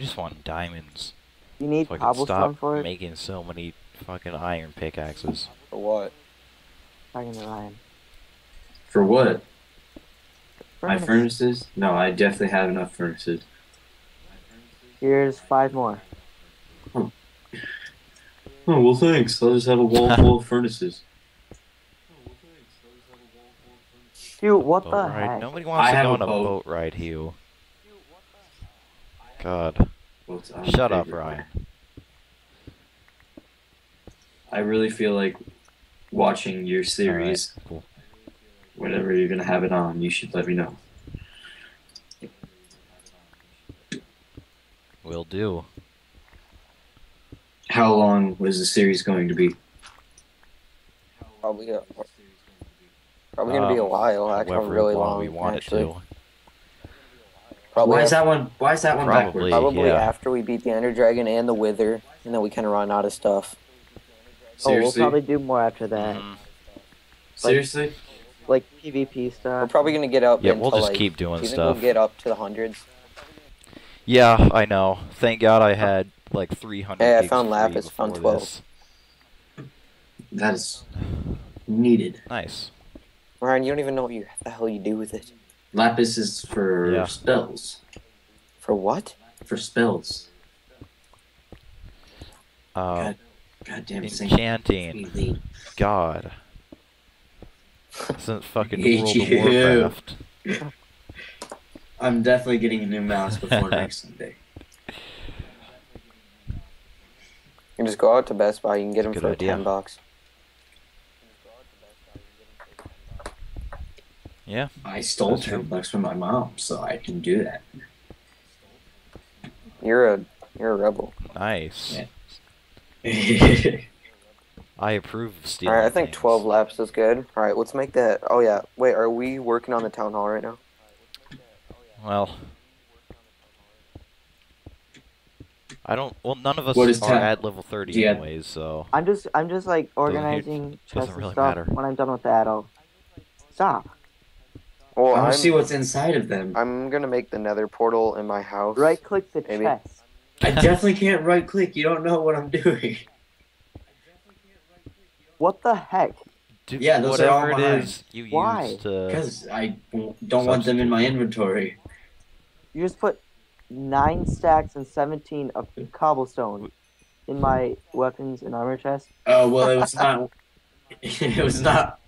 just want diamonds. You need So cobblestone stop for it? making so many fucking iron pickaxes. For what? Talking to Ryan. For what? My furnaces? No, I definitely have enough furnaces. Here's five more. Oh, well, thanks. I'll just have a wall full of furnaces. Dude, what Boat the ride. heck? Nobody wants I to go on a boat. boat ride, Hugh. God. What's Shut up, Ryan. I really feel like watching your series. cool. Whenever you're gonna have it on, you should let me know. Will do. How long was the series going to be? Probably a, probably gonna be a Um, while. Actually, However really long long. we want actually. it to. Probably Why is af- that one? Why is that one Probably. backwards? probably yeah. after we beat the Ender Dragon and the Wither, and then we kind of run out of stuff. Oh, we'll probably do more after that. Mhm. Seriously? Like PvP stuff. We're probably gonna get up. Yeah, into, we'll just like, keep doing do stuff. We'll get up to the hundreds. Yeah, I know. Thank God I had like 300 Hey, I found free lapis, found 12. this. That is needed. Nice. Ryan, you don't even know what you the hell you do with it. Lapis is for Yeah. spells. For what? For spells. Uh, God damn it, enchanting. God. This isn't fucking Hate World of. Warcraft. I'm definitely getting a new mouse before next Sunday. You can just go out to Best Buy. You can get them for idea. ten bucks. Yeah. I stole That's ten true. bucks from my mom, so I can do that. You're a you're a rebel. Nice. Yeah. I approve of stealing. All right, I think things. twelve lapis is good. All right, let's make that. Oh yeah, wait, are we working on the town hall right now? Well, I don't. Well, none of us What is are ten? at level 30 Yeah. anyways, so I'm just, I'm just like organizing chests doesn't really stuff. matter. When I'm done with that, I'll stop. Well, I want I'm, to see what's inside of them. I'm gonna make the Nether portal in my house. Right click the Maybe. chest. I definitely can't right click. You don't know what I'm doing. What the heck? do Yeah, those are all whatever it mine. is you Why? use to. Because I don't want them in my inventory. You just put nine stacks and 17 of cobblestone in my weapons and armor chest. Oh well, it was not. It was not.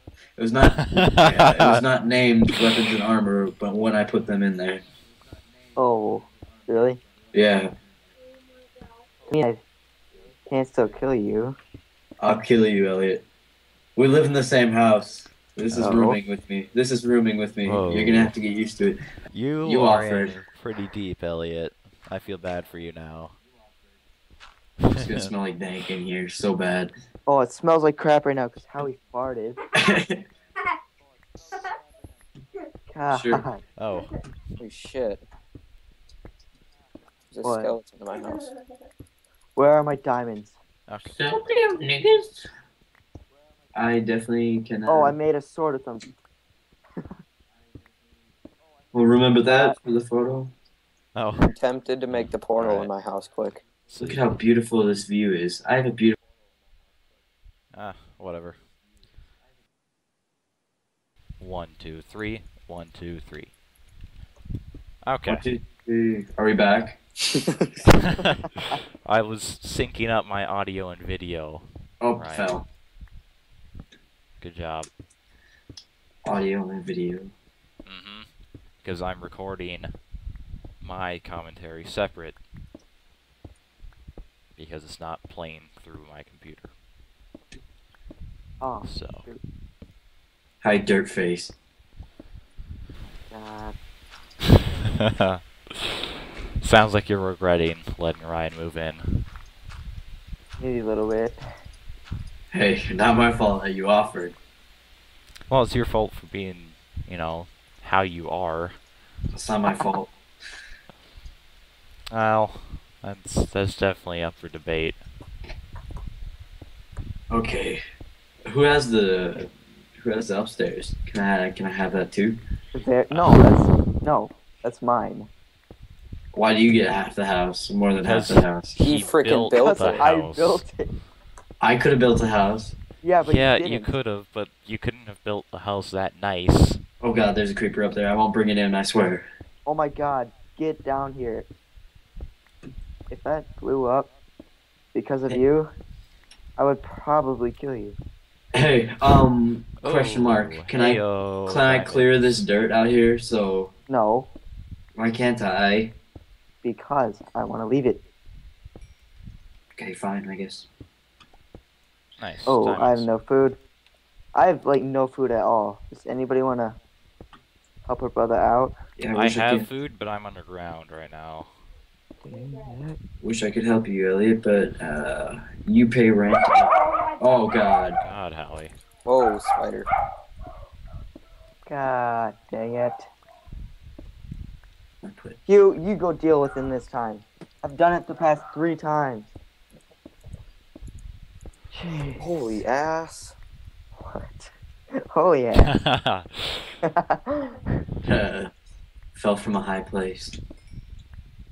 It was not. yeah, it was not named weapons and armor, but when I put them in there, Oh, really? yeah, I mean, I can't still kill you. I'll kill you, Elliot. We live in the same house. This is Oh. rooming with me. This is rooming with me. Whoa. You're gonna have to get used to it. You, You are offered. in pretty deep, Elliot. I feel bad for you now. It's gonna smell like dank in here so bad. Oh, it smells like crap right now because Howie farted. God. Sure. oh, Holy shit. There's a What? skeleton in my house. Where are my diamonds? okay. I definitely can. Oh, I made a sword with them. Well, remember that for the photo. Oh, I'm tempted to make the portal Alright. in my house quick. Look at how beautiful this view is. I have a beautiful. ah, whatever. One, two, three. One, two, three. Okay. One, two, three. Are we back? I was syncing up my audio and video. Oh, Right. fell. Good job. Audio and video. Mm-hmm. Because I'm recording my commentary separate. Because it's not playing through my computer. Oh, So. Hi, dirt face. God. Sounds like you're regretting letting Ryan move in. Maybe a little bit. Hey, not my fault that you offered. Well, it's your fault for being, you know, how you are. It's not my fault. Well, that's that's definitely up for debate. Okay. Who has the who has the upstairs? Can I can I have that too? There? No, that's no, that's mine. Why do you get half the house? More than half the house. He frickin' built Because the I house. built it. I could have built a house. Yeah, but yeah, you, you could have, but you couldn't have built the house that nice. Oh god, there's a creeper up there. I won't bring it in, I swear. Oh my god, get down here. If that blew up because of you, I would probably kill you. Hey, um, question Oh, mark. Can I heyo, can I clear this dirt out here? So No, why can't I? because I want to leave it. Okay, fine, I guess. Nice. Oh, I have no food. I have like no food at all. Does anybody want to help a brother out? Yeah, I wish I, have food, but I'm underground right now. Wish I could help you, Elliot, but uh, you pay rent. Oh god. God, Howie. Whoa, spider. God dang it. You, you go deal with him this time. I've done it the past three times. Jeez. Holy ass. What? Oh yeah. uh, fell from a high place.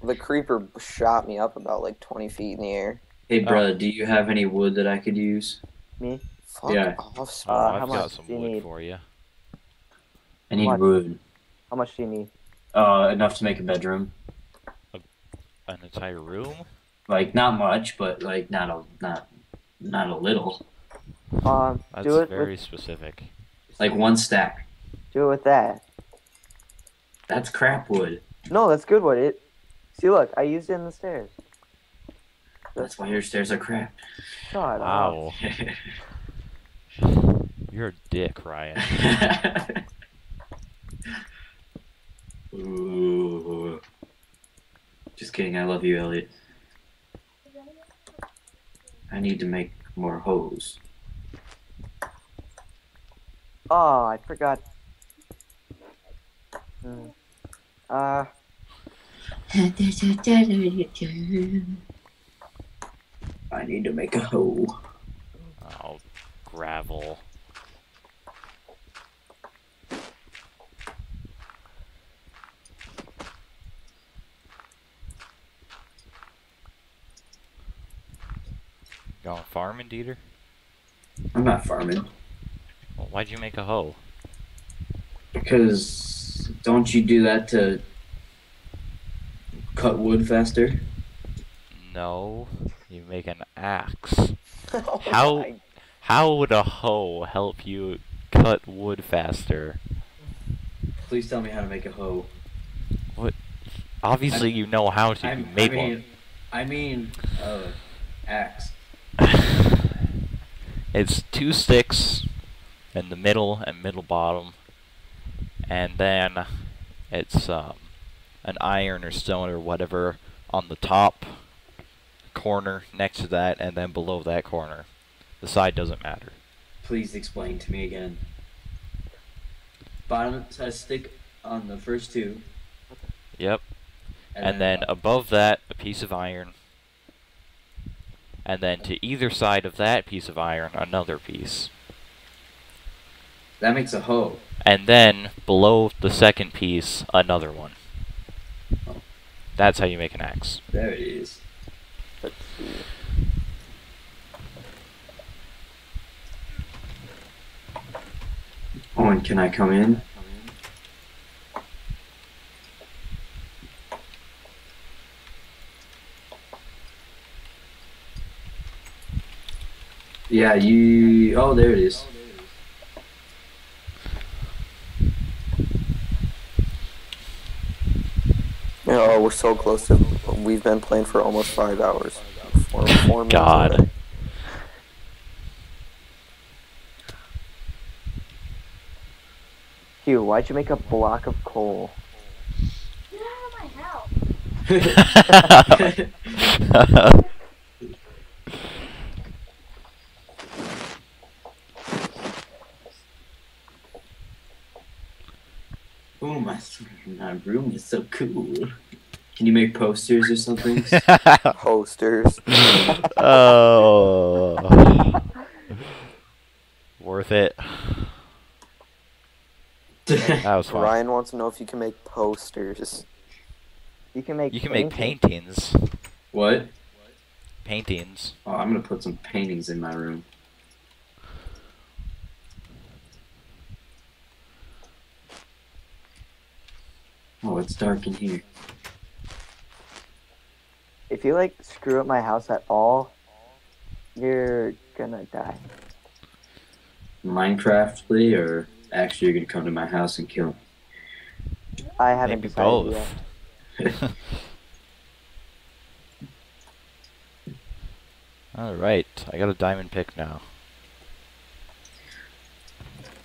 The creeper shot me up about like 20 feet in the air. Hey, Oh. do you have any wood that I could use? Me? Fuck Yeah. off, Oh, spider. Uh, I've got much some do you wood need? for you. I need What? wood. How much do you need? Uh, enough to make a bedroom. An entire room? Like not much, but like not a not not a little. Um, That's do it very with specific. Like one stack. do it with that. That's crap wood. No, that's good. wood. it? See, look, I used it in the stairs. That's why your stairs are crap. Shut up. Wow. You're a dick, Ryan. Ooh. Just kidding. I love you, Elliot. I need to make more hose. Oh, I forgot. Hmm. Uh, I need to make a hoe. Oh, gravel. Going farming, Dieter? I'm not farming. Well, why'd you make a hoe? Because don't you do that to cut wood faster? No, you make an axe. Oh How- my- How would a hoe help you cut wood faster? Please tell me how to make a hoe. What? Obviously, you know how to. I, You I made mean, I mean, uh, axe. it's two sticks in the middle and middle bottom, and then it's um, an iron or stone or whatever on the top corner next to that, and then below that corner. The side doesn't matter. Please explain to me again. Bottom says stick on the first two. Yep. And then above that, a piece of iron. And then to either side of that piece of iron, another piece. that makes a hoe. And then below the second piece, another one. That's how you make an axe. There it is. let's. Oh, can I come in? Yeah, you. Oh, there it is. Yeah, oh, we're so close to. We've been playing for almost five hours. Four, four God. already. Hugh, why'd you make a block of coal? Get out Oh, my, my room is so cool. Can you make posters or something? Posters. oh. Worth it. That was fun. Ryan wants to know if you can make posters. You can make. You can make paintings. paintings. What? Paintings. Oh, I'm gonna put some paintings in my room. Oh, it's dark in here. If you like screw up my house at all, you're gonna die. Minecraftly, or actually, you're gonna come to my house and kill me. I haven't Maybe decided both. yet. Alright, I got a diamond pick now.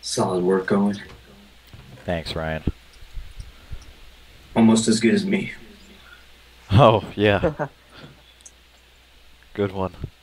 Solid work going. Thanks, Ryan. Almost as good as me. Oh, yeah. Good one.